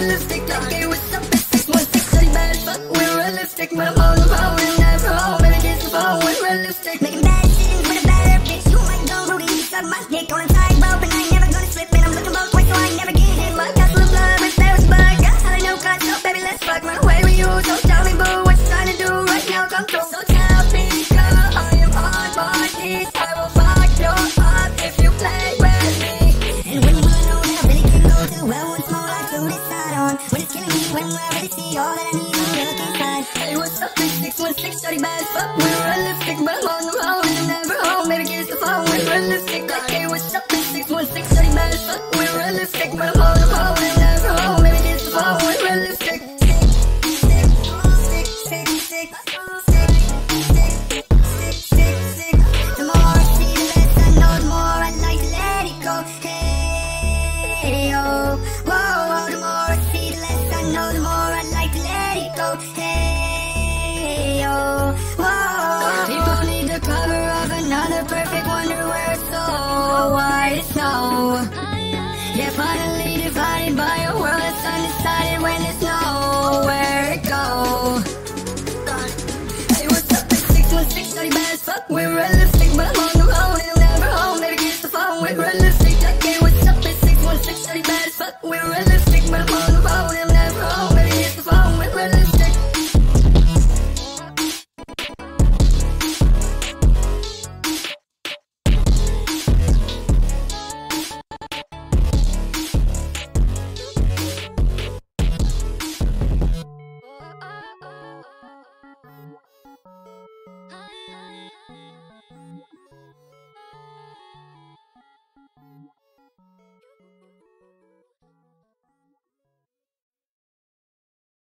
realistic, like it was. One six, bad, but we're realistic. My mom. Don't tell me, what you trying to do right now. Come through. So tell me, girl, on my knees? I will fuck your up if you play right. And when you wanna know I really can go well, decide on. When it's killing me, when I really see all that I need, is looking fine. Hey, what's up, 616, shorty bad, fuck, we're a but I'm on Shorty bad as fuck, we're realistic. But I'm on the road and never home Baby, get the phone, we're realistic Like, hey, what's up, it's 616 Shorty bad as fuck, we're realistic. But I'm on the road